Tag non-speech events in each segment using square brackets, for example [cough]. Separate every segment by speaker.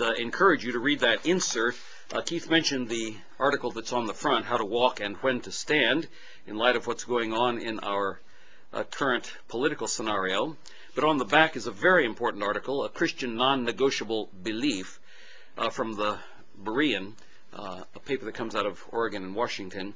Speaker 1: uh, encourage you to read that insert. Uh, Keith mentioned the article that's on the front, How to Walk and When to Stand, in light of what's going on in our uh, current political scenario. But on the back is a very important article, A Christian Non-Negotiable Belief, uh, from the Berean, uh, a paper that comes out of Oregon and Washington.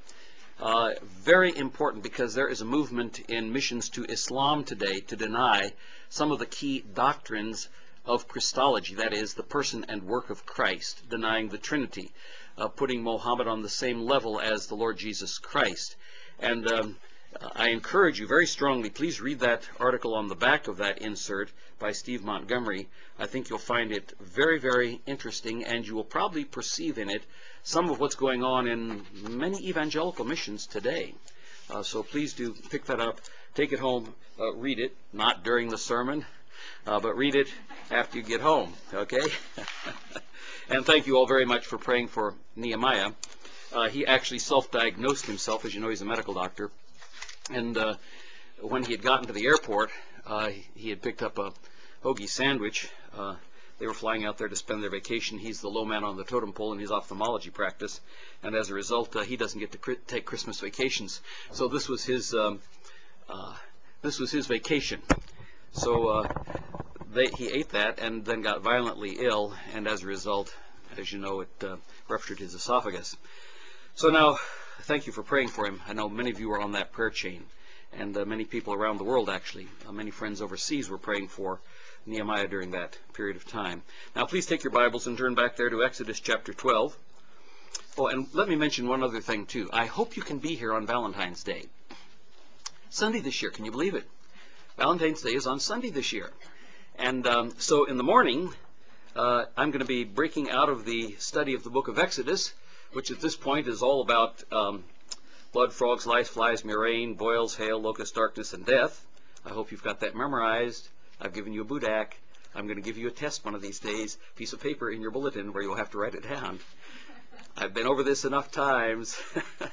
Speaker 1: Uh, very important because there is a movement in missions to Islam today to deny some of the key doctrines of Christology, that is, the person and work of Christ, denying the Trinity, uh, putting Mohammed on the same level as the Lord Jesus Christ. And um, I encourage you very strongly, please read that article on the back of that insert by Steve Montgomery. I think you'll find it very, very interesting, and you will probably perceive in it some of what's going on in many evangelical missions today. Uh, so please do pick that up, take it home, uh, read it, not during the sermon, uh, but read it after you get home, okay? [laughs] and thank you all very much for praying for Nehemiah. Uh, he actually self-diagnosed himself, as you know, he's a medical doctor. And uh, when he had gotten to the airport, uh, he had picked up a hoagie sandwich. Uh, they were flying out there to spend their vacation. He's the low man on the totem pole in his ophthalmology practice, and as a result, uh, he doesn't get to cr- take Christmas vacations. So this was his um, this was his vacation. So uh, they, he ate that and then got violently ill, and as a result, as you know, it uh, ruptured his esophagus. So now, thank you for praying for him. I know many of you are on that prayer chain, and uh, many people around the world, actually, uh, many friends overseas were praying for Nehemiah during that period of time. Now, please take your Bibles and turn back there to Exodus chapter 12. Oh, and let me mention one other thing, too. I hope you can be here on Valentine's Day. Sunday this year, can you believe it? Valentine's Day is on Sunday this year. And um, so in the morning, uh, I'm going to be breaking out of the study of the book of Exodus, which at this point is all about um, blood, frogs, lice, flies, murrain, boils, hail, locust, darkness, and death. I hope you've got that memorized. I've given you a Budak. I'm going to give you a test one of these days, piece of paper in your bulletin where you'll have to write it down. I've been over this enough times.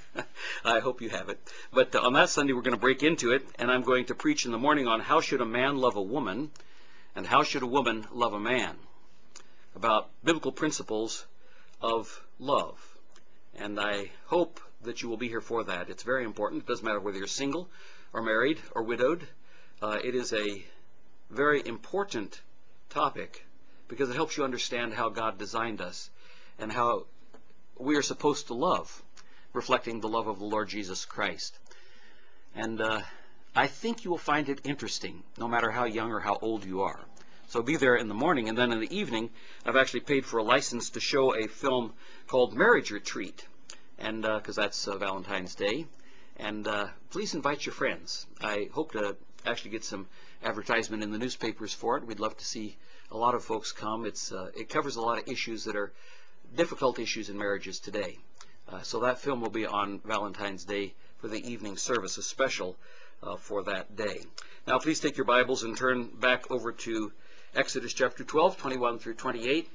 Speaker 1: [laughs] I hope you have it. But uh, on that Sunday, we're going to break into it, and I'm going to preach in the morning on how should a man love a woman and how should a woman love a man about biblical principles of love. And I hope that you will be here for that. It's very important. It doesn't matter whether you're single or married or widowed. Uh, it is a very important topic because it helps you understand how God designed us and how we are supposed to love, reflecting the love of the Lord Jesus Christ. And uh, I think you will find it interesting, no matter how young or how old you are. So be there in the morning, and then in the evening, I've actually paid for a license to show a film called Marriage Retreat, and because uh, that's uh, Valentine's Day. And uh, please invite your friends. I hope to actually get some advertisement in the newspapers for it. We'd love to see a lot of folks come. It's uh, it covers a lot of issues that are difficult issues in marriages today. Uh, so that film will be on Valentine's Day for the evening service, a special uh, for that day. Now please take your Bibles and turn back over to Exodus chapter 12, 21 through 28.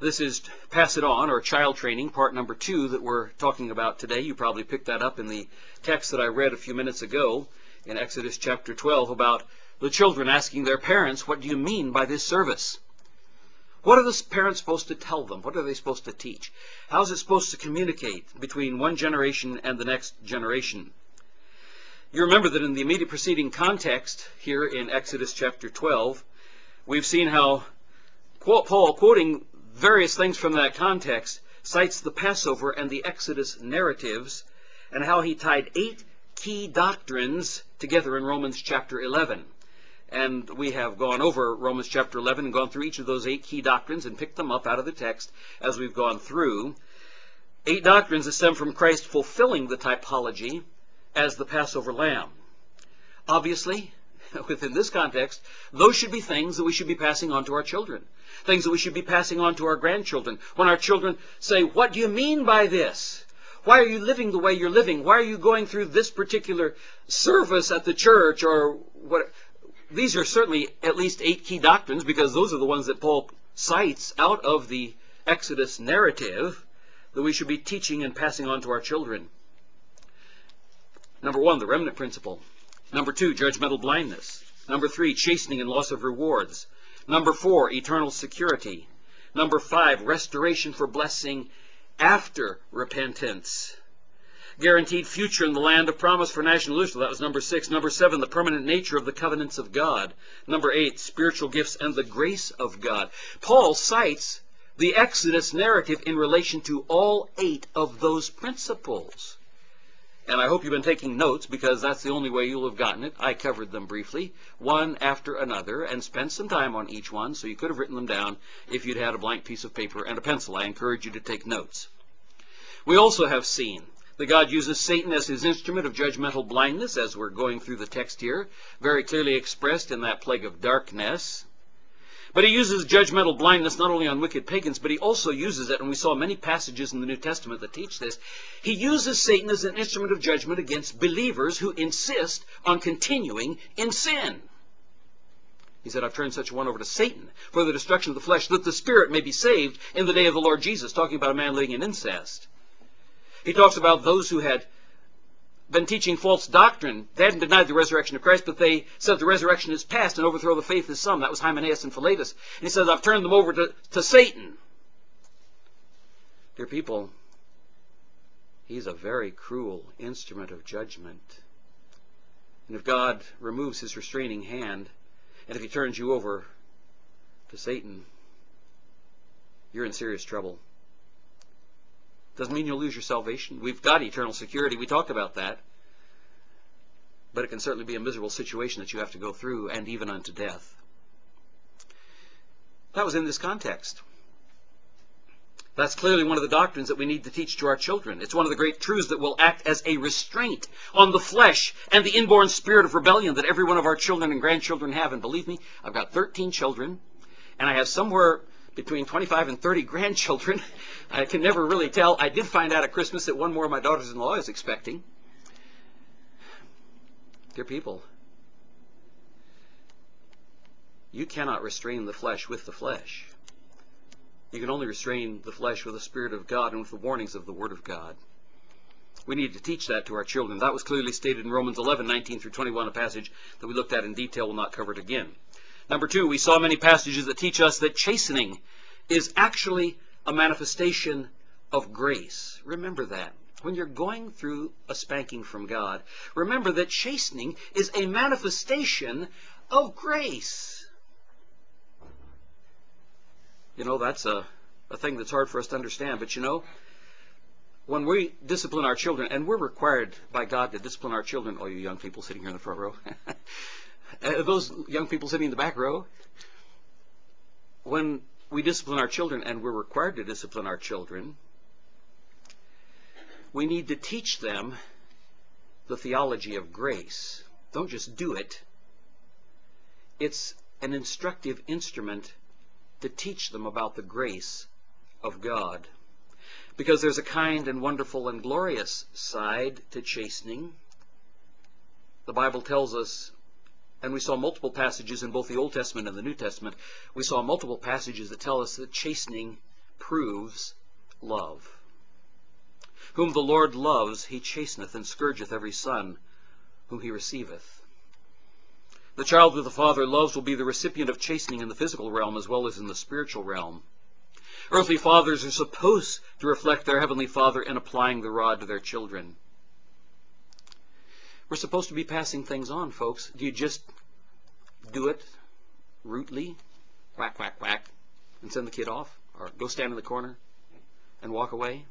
Speaker 1: This is Pass It On, or Child Training, part number two that we're talking about today. You probably picked that up in the text that I read a few minutes ago in Exodus chapter 12 about the children asking their parents, What do you mean by this service? What are the parents supposed to tell them? What are they supposed to teach? How is it supposed to communicate between one generation and the next generation? You remember that in the immediate preceding context here in Exodus chapter 12, we've seen how Paul, quoting various things from that context, cites the Passover and the Exodus narratives and how he tied eight key doctrines together in Romans chapter 11. And we have gone over Romans chapter 11 and gone through each of those eight key doctrines and picked them up out of the text as we've gone through. Eight doctrines that stem from Christ fulfilling the typology as the Passover lamb. Obviously, [laughs] within this context, those should be things that we should be passing on to our children. Things that we should be passing on to our grandchildren. When our children say, What do you mean by this? Why are you living the way you're living? Why are you going through this particular service at the church or what? These are certainly at least eight key doctrines because those are the ones that Paul cites out of the Exodus narrative that we should be teaching and passing on to our children. Number one, the remnant principle. Number two, judgmental blindness. Number three, chastening and loss of rewards. Number four, eternal security. Number five, restoration for blessing after repentance. Guaranteed future in the land of promise for national Israel. That was number six. Number seven, the permanent nature of the covenants of God. Number eight, spiritual gifts and the grace of God. Paul cites the Exodus narrative in relation to all eight of those principles. And I hope you've been taking notes because that's the only way you'll have gotten it. I covered them briefly, one after another, and spent some time on each one, so you could have written them down if you'd had a blank piece of paper and a pencil. I encourage you to take notes. We also have seen that God uses Satan as his instrument of judgmental blindness, as we're going through the text here, very clearly expressed in that plague of darkness. But he uses judgmental blindness not only on wicked pagans, but he also uses it, and we saw many passages in the New Testament that teach this. He uses Satan as an instrument of judgment against believers who insist on continuing in sin. He said, I've turned such a one over to Satan for the destruction of the flesh, that the spirit may be saved in the day of the Lord Jesus, talking about a man living in incest. He talks about those who had been teaching false doctrine. They hadn't denied the resurrection of Christ, but they said the resurrection is past and overthrow the faith of some. That was Hymenaeus and Philetus. And he says, I've turned them over to, to Satan. Dear people, he's a very cruel instrument of judgment. And if God removes his restraining hand, and if he turns you over to Satan, you're in serious trouble. Doesn't mean you'll lose your salvation. We've got eternal security. We talked about that. But it can certainly be a miserable situation that you have to go through, and even unto death. That was in this context. That's clearly one of the doctrines that we need to teach to our children. It's one of the great truths that will act as a restraint on the flesh and the inborn spirit of rebellion that every one of our children and grandchildren have. And believe me, I've got 13 children, and I have somewhere between 25 and 30 grandchildren. I can never really tell. I did find out at Christmas that one more of my daughters-in-law is expecting. Dear people, you cannot restrain the flesh with the flesh. You can only restrain the flesh with the Spirit of God and with the warnings of the Word of God. We need to teach that to our children. That was clearly stated in Romans 11, 19 through 21, a passage that we looked at in detail. We'll not cover it again. Number two, we saw many passages that teach us that chastening is actually a manifestation of grace. Remember that. When you're going through a spanking from God, remember that chastening is a manifestation of grace. You know, that's a, a thing that's hard for us to understand, but you know, when we discipline our children, and we're required by God to discipline our children, all you young people sitting here in the front row, [laughs] uh, those young people sitting in the back row, when we discipline our children, and we're required to discipline our children, we need to teach them the theology of grace. Don't just do it. It's an instructive instrument to teach them about the grace of God. Because there's a kind and wonderful and glorious side to chastening. The Bible tells us and we saw multiple passages in both the Old Testament and the New Testament, we saw multiple passages that tell us that chastening proves love. Whom the Lord loves, he chasteneth and scourgeth every son whom he receiveth. The child that the Father loves will be the recipient of chastening in the physical realm as well as in the spiritual realm. Earthly fathers are supposed to reflect their Heavenly Father in applying the rod to their children. We're supposed to be passing things on, folks. Do you just do it rudely, whack, whack, whack, and send the kid off? Or go stand in the corner and walk away?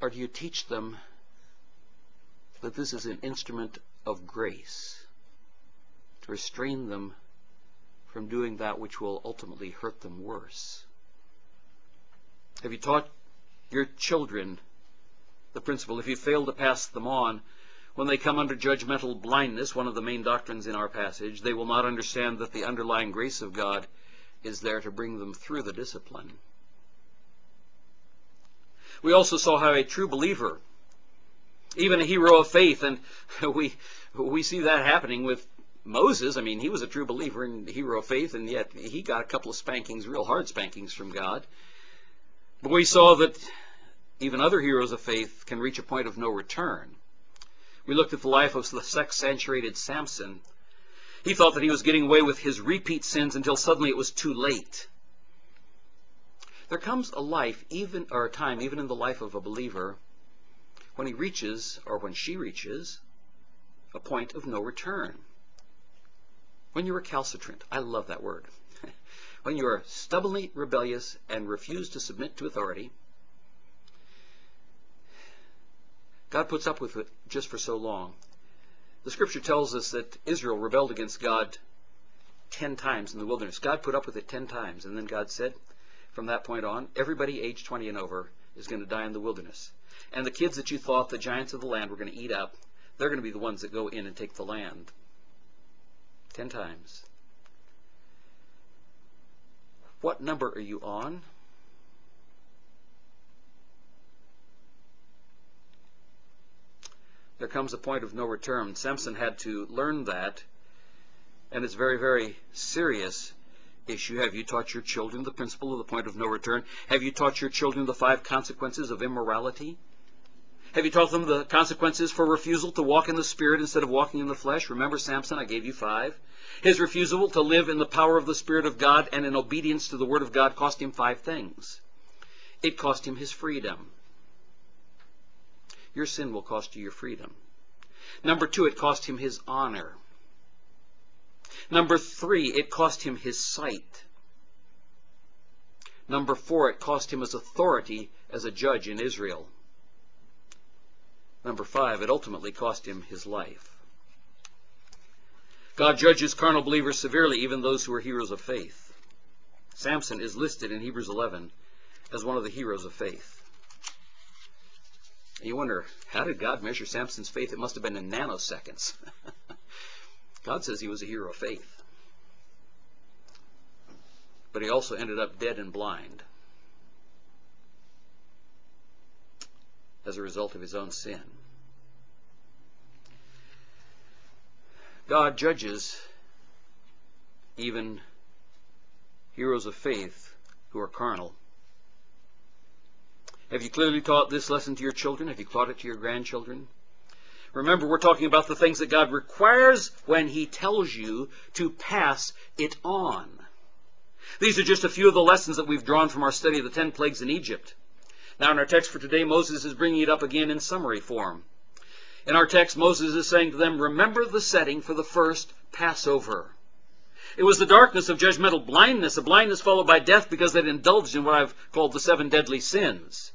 Speaker 1: Or do you teach them that this is an instrument of grace to restrain them from doing that which will ultimately hurt them worse? Have you taught your children the principle. If you fail to pass them on, when they come under judgmental blindness, one of the main doctrines in our passage, they will not understand that the underlying grace of God is there to bring them through the discipline. We also saw how a true believer, even a hero of faith, and [laughs] we we see that happening with Moses. I mean, he was a true believer and hero of faith, and yet he got a couple of spankings, real hard spankings from God. But we saw that even other heroes of faith can reach a point of no return. We looked at the life of the sex-saturated Samson. He thought that he was getting away with his repeat sins until suddenly it was too late. There comes a life, even or a time, even in the life of a believer, when he reaches, or when she reaches, a point of no return. When you're recalcitrant, I love that word. [laughs] when you are stubbornly rebellious and refuse to submit to authority, God puts up with it just for so long. The scripture tells us that Israel rebelled against God ten times in the wilderness. God put up with it ten times, and then God said, from that point on, everybody age 20 and over is going to die in the wilderness. And the kids that you thought the giants of the land were going to eat up, they're going to be the ones that go in and take the land. Ten times. What number are you on? There comes a point of no return. Samson had to learn that, and it's a very, very serious issue. Have you taught your children the principle of the point of no return? Have you taught your children the five consequences of immorality? Have you taught them the consequences for refusal to walk in the Spirit instead of walking in the flesh? Remember Samson, I gave you five. His refusal to live in the power of the Spirit of God and in obedience to the Word of God cost him five things. It cost him his freedom. Your sin will cost you your freedom. Number two, it cost him his honor. Number three, it cost him his sight. Number four, it cost him his authority as a judge in Israel. Number five, it ultimately cost him his life. God judges carnal believers severely, even those who are heroes of faith. Samson is listed in Hebrews 11 as one of the heroes of faith. You wonder, how did God measure Samson's faith? It must have been in nanoseconds. [laughs] God says he was a hero of faith. But he also ended up dead and blind as a result of his own sin. God judges even heroes of faith who are carnal. Have you clearly taught this lesson to your children? Have you taught it to your grandchildren? Remember, we're talking about the things that God requires when He tells you to pass it on. These are just a few of the lessons that we've drawn from our study of the ten plagues in Egypt. Now, in our text for today, Moses is bringing it up again in summary form. In our text, Moses is saying to them, Remember the setting for the first Passover. It was the darkness of judgmental blindness, a blindness followed by death because they'd indulged in what I've called the seven deadly sins.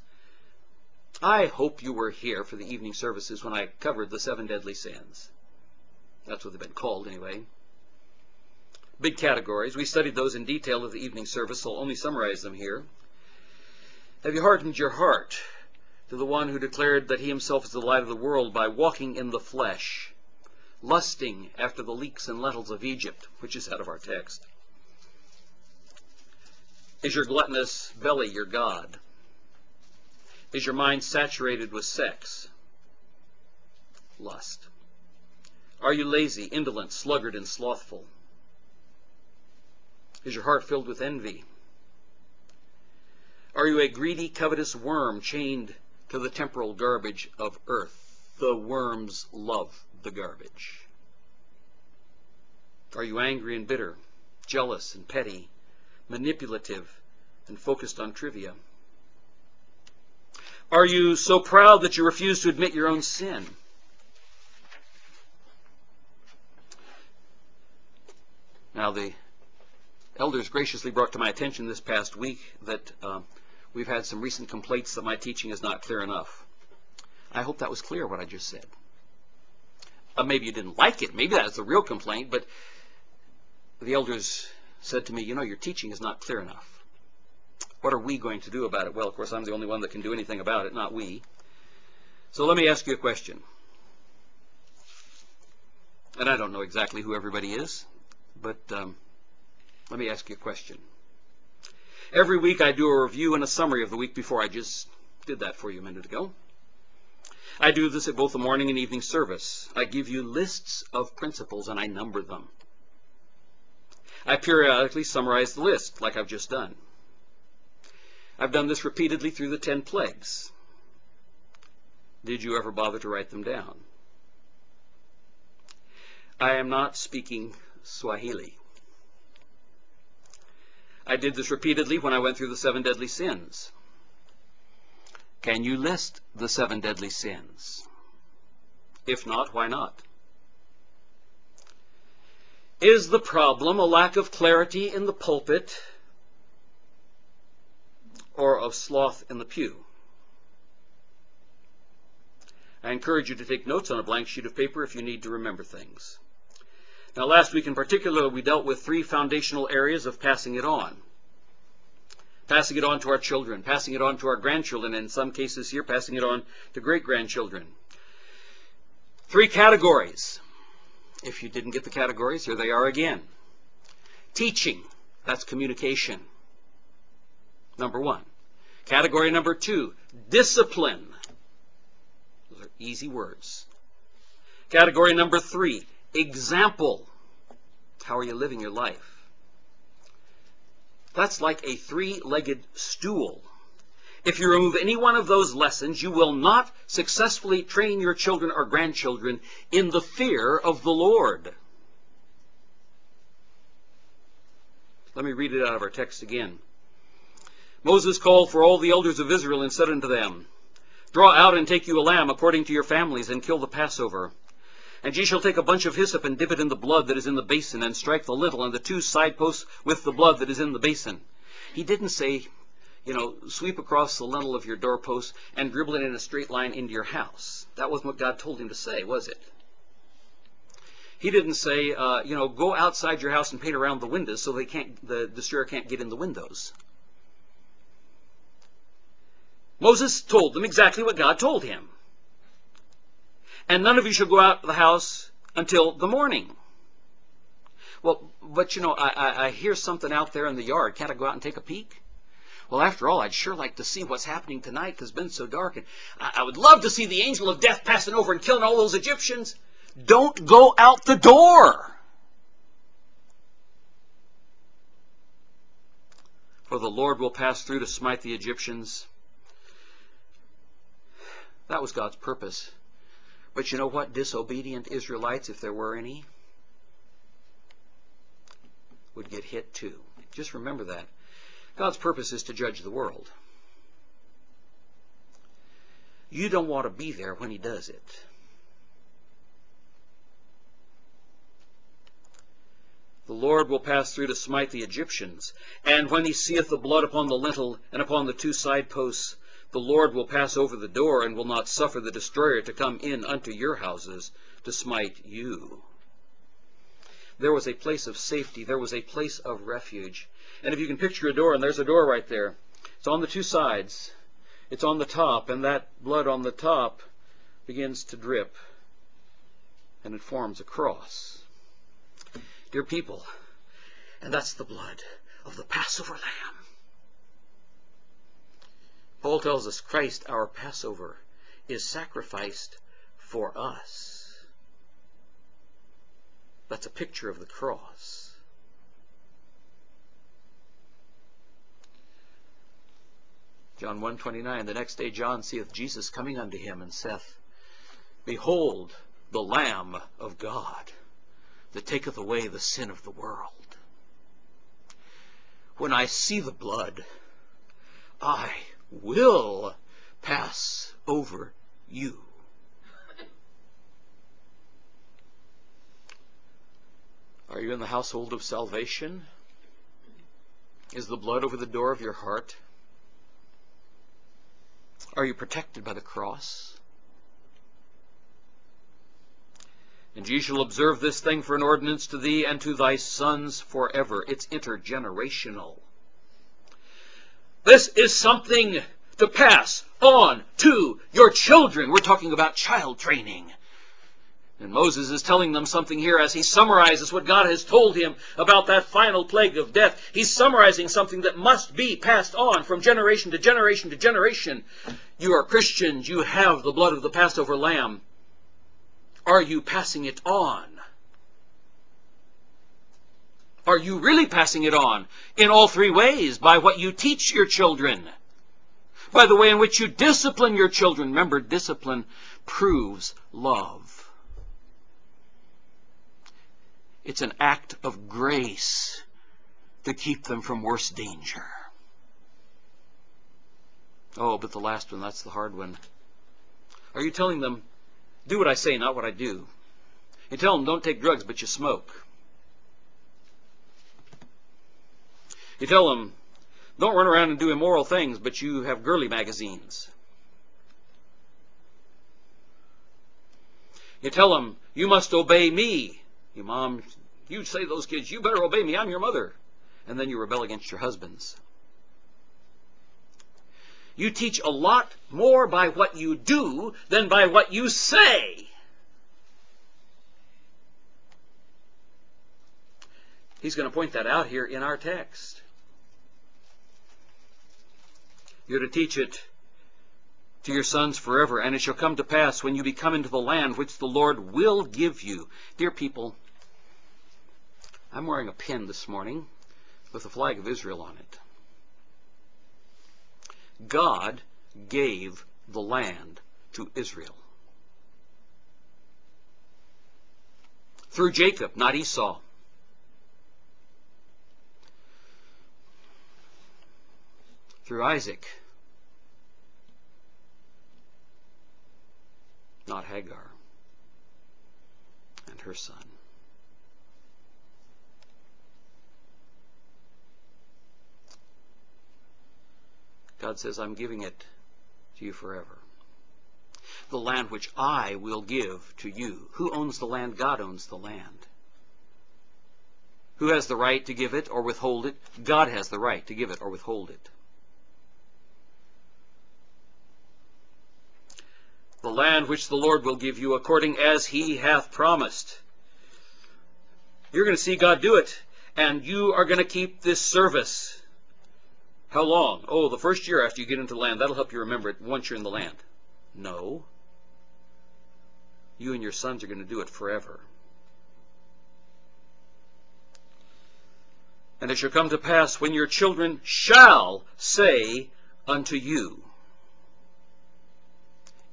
Speaker 1: I hope you were here for the evening services when I covered the seven deadly sins. That's what they've been called anyway. Big categories. We studied those in detail at the evening service, I'll only summarize them here. Have you hardened your heart to the one who declared that he himself is the light of the world by walking in the flesh, lusting after the leeks and lentils of Egypt, which is out of our text? Is your gluttonous belly your God? Is your mind saturated with sex? Lust. Are you lazy, indolent, sluggard, and slothful? Is your heart filled with envy? Are you a greedy, covetous worm chained to the temporal garbage of earth? The worms love the garbage. Are you angry and bitter, jealous and petty, manipulative and focused on trivia? Are you so proud that you refuse to admit your own sin? Now, the elders graciously brought to my attention this past week that uh, we've had some recent complaints that my teaching is not clear enough. I hope that was clear what I just said. Uh, maybe you didn't like it. Maybe that's the real complaint, but the elders said to me, you know, your teaching is not clear enough. What are we going to do about it? Well, of course, I'm the only one that can do anything about it, not we. So let me ask you a question. And I don't know exactly who everybody is, but um, let me ask you a question. Every week I do a review and a summary of the week before. I just did that for you a minute ago. I do this at both the morning and evening service. I give you lists of principles and I number them. I periodically summarize the list, like I've just done. I've done this repeatedly through the ten plagues. Did you ever bother to write them down? I am not speaking Swahili. I did this repeatedly when I went through the seven deadly sins. Can you list the seven deadly sins? If not, why not? Is the problem a lack of clarity in the pulpit or of sloth in the pew? I encourage you to take notes on a blank sheet of paper if you need to remember things. Now, last week in particular, we dealt with three foundational areas of passing it on. Passing it on to our children, passing it on to our grandchildren, and in some cases here, passing it on to great grandchildren. Three categories. If you didn't get the categories, here they are again. Teaching, that's communication. Number one. Category number two, discipline. Those are easy words. Category number three, example. How are you living your life? That's like a three-legged stool. If you remove any one of those lessons, you will not successfully train your children or grandchildren in the fear of the Lord. Let me read it out of our text again. Moses called for all the elders of Israel and said unto them, Draw out and take you a lamb according to your families, and kill the Passover. And ye shall take a bunch of hyssop and dip it in the blood that is in the basin, and strike the lintel and the two side posts with the blood that is in the basin. He didn't say, you know, sweep across the lintel of your doorpost and dribble it in a straight line into your house. That wasn't what God told him to say, was it? He didn't say, uh, you know, go outside your house and paint around the windows so they can't, the destroyer can't get in the windows. Moses told them exactly what God told him and none of you shall go out of the house until the morning. Well, but you know, I, I, I hear something out there in the yard. Can't I go out and take a peek? Well, after all, I'd sure like to see what's happening tonight because it's been so dark. And I, I would love to see the angel of death passing over and killing all those Egyptians. Don't go out the door. For the Lord will pass through to smite the Egyptians. That was God's purpose. But you know what? Disobedient Israelites, if there were any, would get hit too. Just remember that. God's purpose is to judge the world. You don't want to be there when he does it. The Lord will pass through to smite the Egyptians. And when he seeth the blood upon the lintel and upon the two side posts, the Lord will pass over the door and will not suffer the destroyer to come in unto your houses to smite you. There was a place of safety. There was a place of refuge. And if you can picture a door, and there's a door right there. It's on the two sides. It's on the top, and that blood on the top begins to drip, and it forms a cross. Dear people, and that's the blood of the Passover lamb. Paul tells us Christ, our Passover, is sacrificed for us. That's a picture of the cross. John 1.29, The next day John seeth Jesus coming unto him, and saith, Behold, the Lamb of God, that taketh away the sin of the world. When I see the blood, I will pass over you. Are you in the household of salvation? Is the blood over the door of your heart? Are you protected by the cross? And ye shall observe this thing for an ordinance to thee and to thy sons forever. It's intergenerational. This is something to pass on to your children. We're talking about child training. And Moses is telling them something here as he summarizes what God has told him about that final plague of death. He's summarizing something that must be passed on from generation to generation to generation. You are Christians. You have the blood of the Passover lamb. Are you passing it on? Are you really passing it on in all three ways? By what you teach your children, by the way in which you discipline your children. Remember, discipline proves love. It's an act of grace to keep them from worse danger. Oh, but the last one, that's the hard one. Are you telling them, do what I say, not what I do? You tell them, don't take drugs, but you smoke. You tell them, don't run around and do immoral things, but you have girly magazines. You tell them, you must obey me. Your mom, you say to those kids, you better obey me, I'm your mother. And then you rebel against your husbands. You teach a lot more by what you do than by what you say. He's going to point that out here in our text. You're to teach it to your sons forever, and it shall come to pass when you be come into the land which the Lord will give you. Dear people, I'm wearing a pin this morning with the flag of Israel on it. God gave the land to Israel. Through Jacob, not Esau. Through Isaac, not Hagar and her son. God says, I'm giving it to you forever. The land which I will give to you. Who owns the land? God owns the land. Who has the right to give it or withhold it? God has the right to give it or withhold it. The land which the Lord will give you according as he hath promised. You're going to see God do it, and you are going to keep this service. How long? Oh, the first year after you get into land. That'll help you remember it once you're in the land. No. You and your sons are going to do it forever. And it shall come to pass when your children shall say unto you.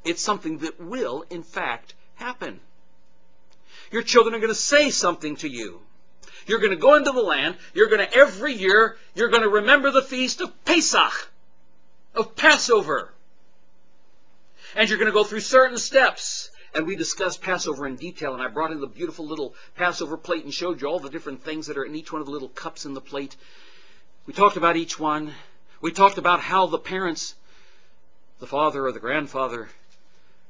Speaker 1: It's something that will, in fact, happen. Your children are going to say something to you. You're going to go into the land. You're going to, every year, you're going to remember the feast of Pesach, of Passover. And you're going to go through certain steps. And we discussed Passover in detail, and I brought in the beautiful little Passover plate and showed you all the different things that are in each one of the little cups in the plate. We talked about each one. We talked about how the parents, the father or the grandfather,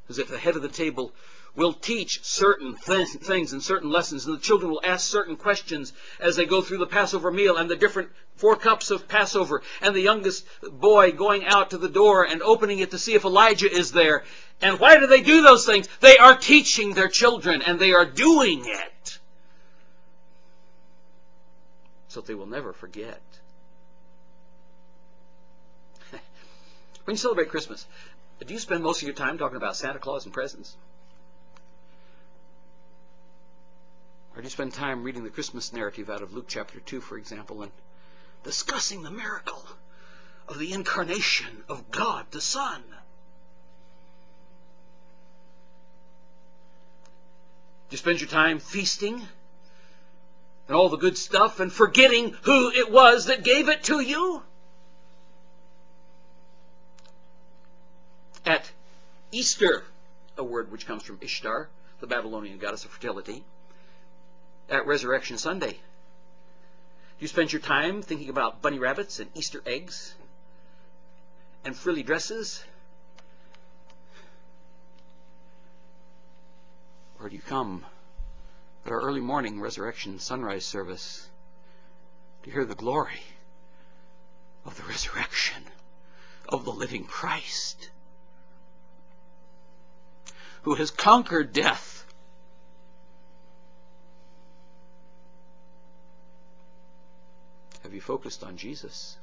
Speaker 1: who's if the head of the table, will teach certain th things and certain lessons, and the children will ask certain questions as they go through the Passover meal and the different four cups of Passover, and the youngest boy going out to the door and opening it to see if Elijah is there. And why do they do those things? They are teaching their children, and they are doing it. So they will never forget. [laughs] when you celebrate Christmas, do you spend most of your time talking about Santa Claus and presents? Or do you spend time reading the Christmas narrative out of Luke chapter 2, for example, and discussing the miracle of the incarnation of God the Son? Do you spend your time feasting and all the good stuff and forgetting who it was that gave it to you? At Easter, a word which comes from Ishtar, the Babylonian goddess of fertility, at Resurrection Sunday? Do you spend your time thinking about bunny rabbits and Easter eggs and frilly dresses? Or do you come at our early morning resurrection sunrise service to hear the glory of the resurrection of the living Christ who has conquered death Have you focused on Jesus?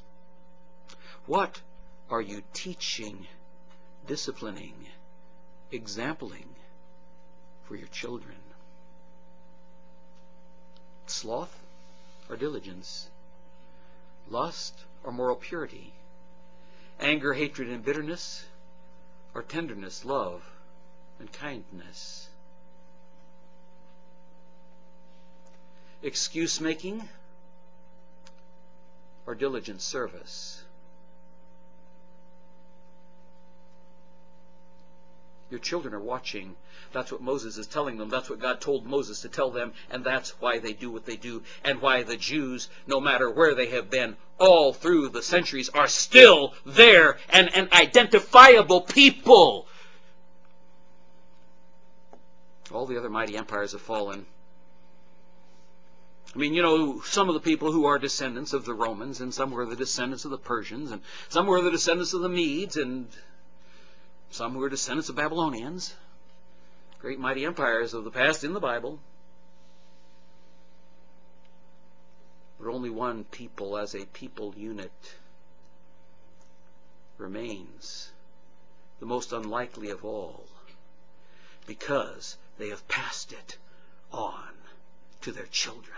Speaker 1: What are you teaching, disciplining, exampling for your children? Sloth or diligence? Lust or moral purity? Anger, hatred, and bitterness? Or tenderness, love, and kindness? excuse making, or diligent service? Your children are watching. That's what Moses is telling them. That's what God told Moses to tell them, and that's why they do what they do, and why the Jews, no matter where they have been all through the centuries, are still there and an identifiable people. All the other mighty empires have fallen. I mean, you know, some of the people who are descendants of the Romans, and some were the descendants of the Persians, and some were the descendants of the Medes, and some were descendants of Babylonians, great mighty empires of the past in the Bible. But only one people as a people unit remains, the most unlikely of all, because they have passed it on to their children.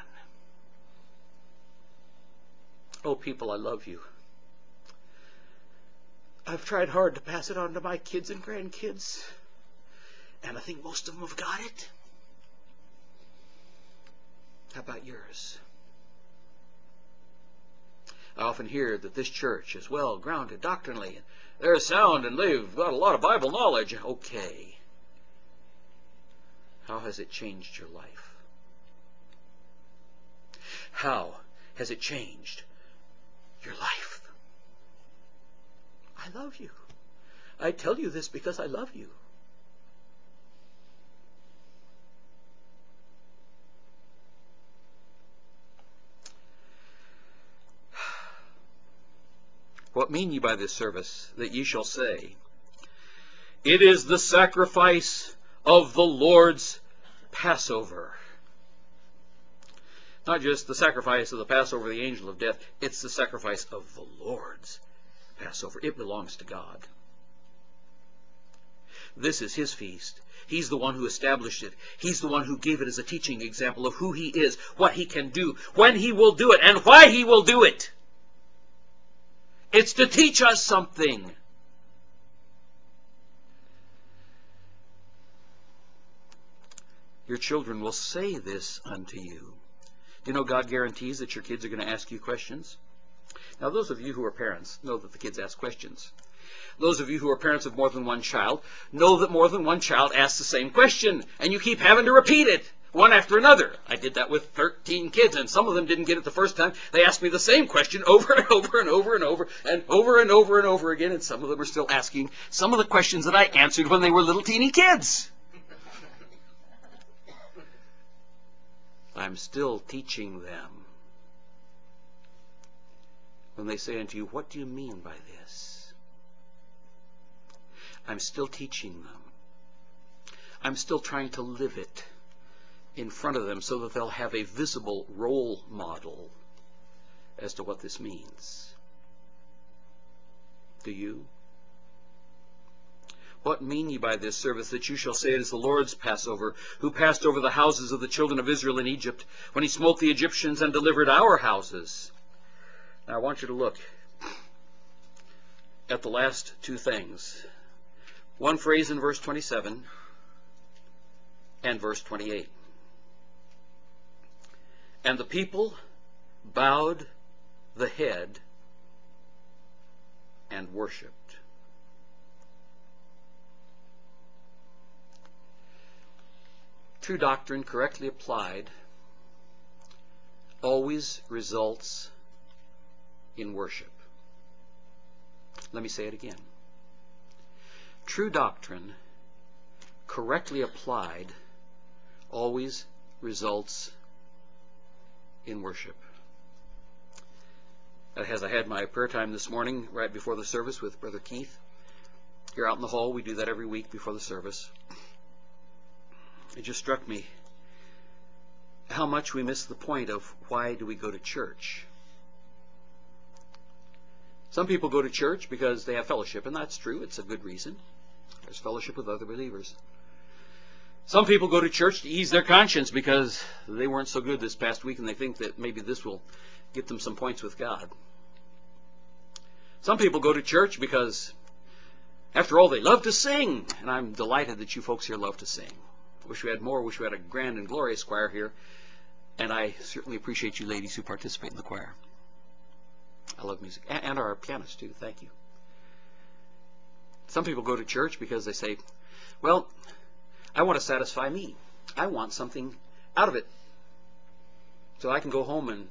Speaker 1: Oh, people, I love you. I've tried hard to pass it on to my kids and grandkids, and I think most of them have got it. How about yours? I often hear that this church is well grounded doctrinally. They're sound and they've got a lot of Bible knowledge. Okay. How has it changed your life? How has it changed your life? I love you. I tell you this because I love you. [sighs] What mean ye by this service, that ye shall say, It is the sacrifice of the Lord's Passover? Not just the sacrifice of the Passover, the angel of death, it's the sacrifice of the Lord's Passover. It belongs to God. This is his feast. He's the one who established it. He's the one who gave it as a teaching example of who he is, what he can do, when he will do it, and why he will do it. It's to teach us something. Your children will say this unto you. Do you know, God guarantees that your kids are going to ask you questions. Now, those of you who are parents know that the kids ask questions. Those of you who are parents of more than one child know that more than one child asks the same question, and you keep having to repeat it one after another. I did that with 13 kids, and some of them didn't get it the first time. They asked me the same question over and over and over and over and over and over and over again, and some of them are still asking some of the questions that I answered when they were little teeny kids. I'm still teaching them when they say unto you, What do you mean by this? I'm still teaching them. I'm still trying to live it in front of them so that they'll have a visible role model as to what this means. Do you? What mean ye by this service, that you shall say it is the Lord's Passover, who passed over the houses of the children of Israel in Egypt, when he smote the Egyptians and delivered our houses? Now I want you to look at the last two things. One phrase in verse 27 and verse 28. And the people bowed the head and worshiped. True doctrine, correctly applied, always results in worship. Let me say it again. True doctrine, correctly applied, always results in worship. Uh, as I had my prayer time this morning, right before the service with Brother Keith, here out in the hall, we do that every week before the service. It just struck me how much we miss the point of why do we go to church. Some people go to church because they have fellowship, and that's true. It's a good reason. There's fellowship with other believers. Some people go to church to ease their conscience because they weren't so good this past week and they think that maybe this will get them some points with God. Some people go to church because, after all, they love to sing. And I'm delighted that you folks here love to sing. Wish we had more. Wish we had a grand and glorious choir here. And I certainly appreciate you ladies who participate in the choir. I love music. And our pianists, too. Thank you. Some people go to church because they say, well, I want to satisfy me. I want something out of it. So I can go home and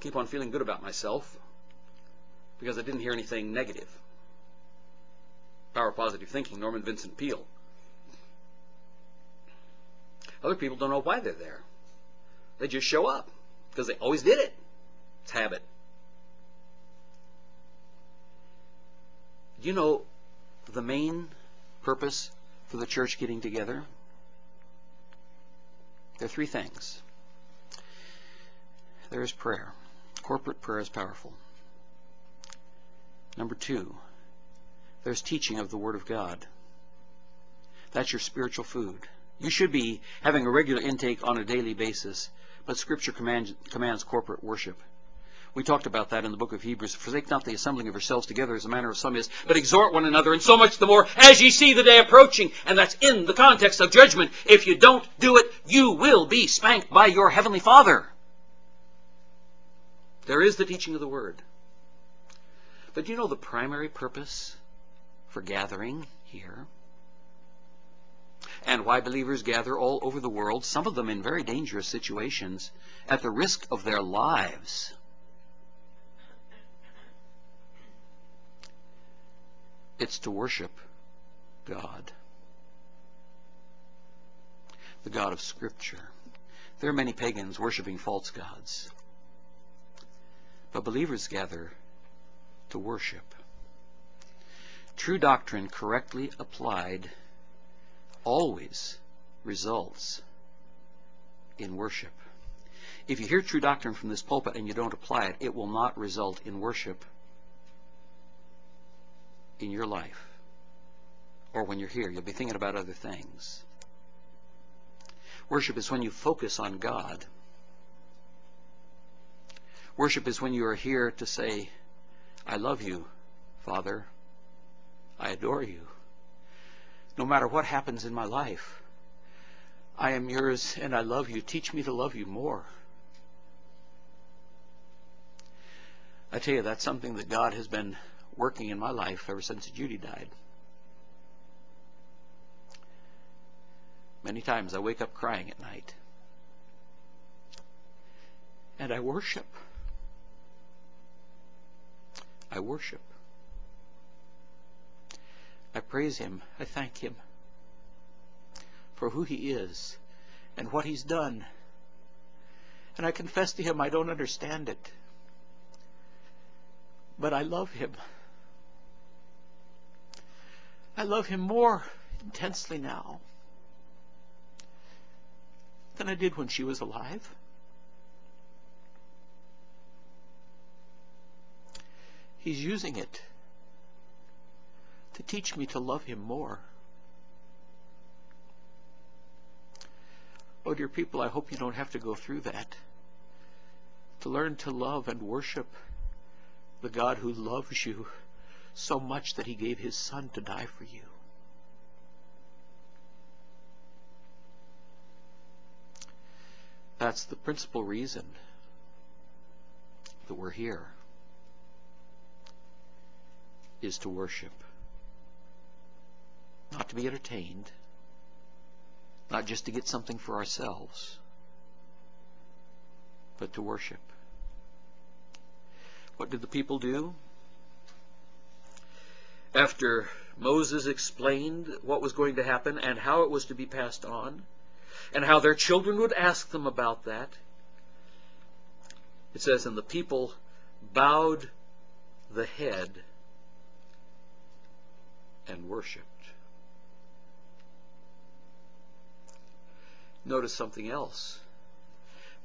Speaker 1: keep on feeling good about myself because I didn't hear anything negative. Power of positive thinking, Norman Vincent Peale. Other people don't know why they're there. They just show up because they always did it. It's habit. You know the main purpose for the church getting together? There are three things. There is prayer. Corporate prayer is powerful. Number two, there's teaching of the Word of God. That's your spiritual food. You should be having a regular intake on a daily basis, but Scripture commands, commands corporate worship. We talked about that in the book of Hebrews. Forsake not the assembling of yourselves together as a manner of some is, but exhort one another, and so much the more as ye see the day approaching. And that's in the context of judgment. If you don't do it, you will be spanked by your heavenly Father. There is the teaching of the Word. But do you know the primary purpose for gathering here? And why believers gather all over the world, some of them in very dangerous situations, at the risk of their lives. It's to worship God. The God of Scripture. There are many pagans worshiping false gods. But believers gather to worship. True doctrine correctly applied always results in worship. If you hear true doctrine from this pulpit and you don't apply it, it will not result in worship in your life or when you're here. You'll be thinking about other things. Worship is when you focus on God. Worship is when you are here to say, I love you, Father. I adore you. No matter what happens in my life, I am yours and I love you. Teach me to love you more. I tell you, that's something that God has been working in my life ever since Judy died. Many times I wake up crying at night. And I worship. I worship. I praise Him. I thank Him for who He is and what He's done. And I confess to Him I don't understand it. But I love Him. I love him more intensely now than I did when she was alive. He's using it to teach me to love him more. Oh, dear people, I hope you don't have to go through that. To learn to love and worship the God who loves you so much that he gave his son to die for you. That's the principal reason that we're here is to worship. Not to be entertained, not just to get something for ourselves, but to worship. What did the people do? after Moses explained what was going to happen and how it was to be passed on, and how their children would ask them about that, it says, And the people bowed the head and worshiped. Notice something else.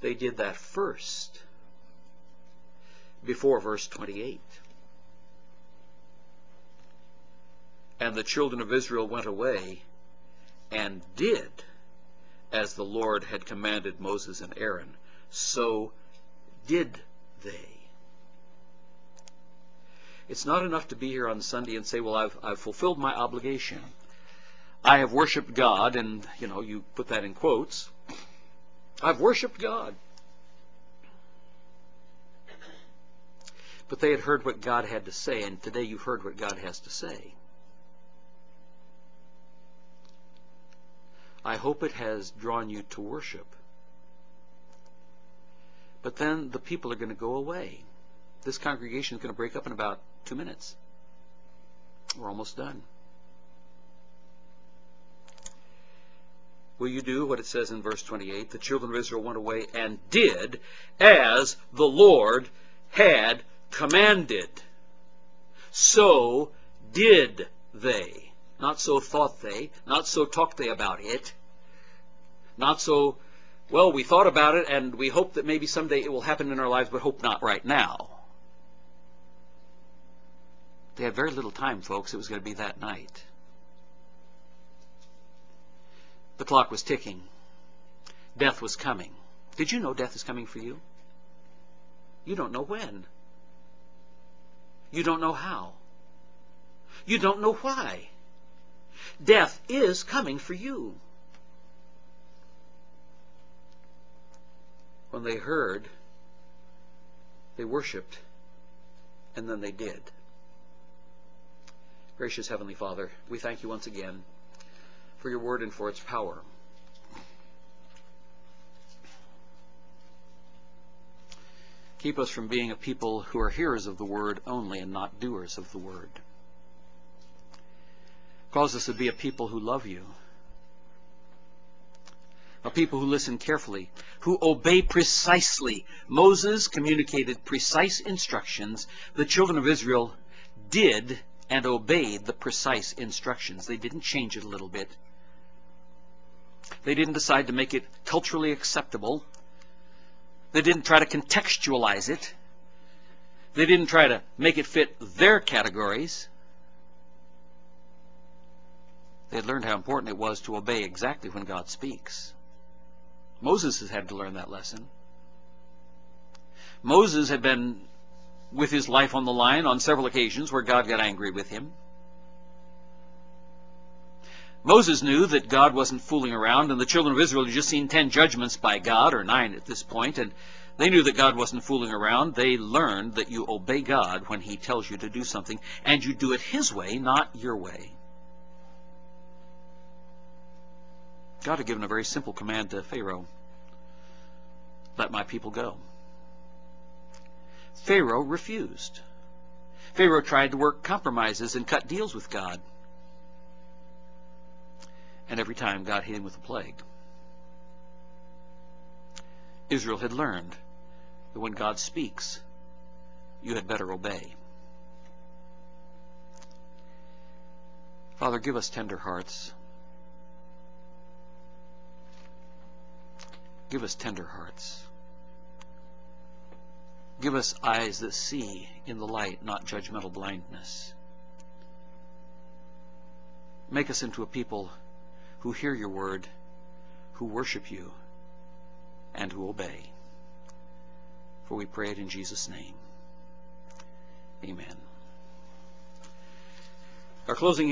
Speaker 1: They did that first, before verse 28. And the children of Israel went away and did as the Lord had commanded Moses and Aaron. So did they. It's not enough to be here on Sunday and say, well, I've, I've fulfilled my obligation. I have worshiped God, and, you know, you put that in quotes. I've worshiped God. But they had heard what God had to say, and today you've heard what God has to say. I hope it has drawn you to worship. But then the people are going to go away. This congregation is going to break up in about two minutes. We're almost done. Will you do what it says in verse 28? The children of Israel went away and did as the Lord had commanded. So did they. Not so thought they, not so talked they about it, not so, well, we thought about it and we hope that maybe someday it will happen in our lives, but hope not right now. They had very little time, folks. It was going to be that night. The clock was ticking. Death was coming. Did you know death is coming for you? You don't know when. You don't know how. You don't know why. Death is coming for you. When they heard, they worshiped, and then they did. Gracious Heavenly Father, we thank you once again for your word and for its power. Keep us from being a people who are hearers of the word only and not doers of the word. Cause us to be a people who love you, a people who listen carefully, who obey precisely. Moses communicated precise instructions. The children of Israel did and obeyed the precise instructions. They didn't change it a little bit. They didn't decide to make it culturally acceptable. They didn't try to contextualize it. They didn't try to make it fit their categories. They had learned how important it was to obey exactly when God speaks. Moses has had to learn that lesson. Moses had been with his life on the line on several occasions where God got angry with him. Moses knew that God wasn't fooling around, and the children of Israel had just seen ten judgments by God, or nine at this point, and they knew that God wasn't fooling around. They learned that you obey God when He tells you to do something, and you do it His way, not your way. God had given a very simple command to Pharaoh let my people go. Pharaoh refused. Pharaoh tried to work compromises and cut deals with God. And every time God hit him with a plague. Israel had learned that when God speaks, you had better obey. Father, give us tender hearts. Give us tender hearts. Give us eyes that see in the light, not judgmental blindness. Make us into a people who hear your word, who worship you, and who obey. For we pray it in Jesus' name. Amen. Our closing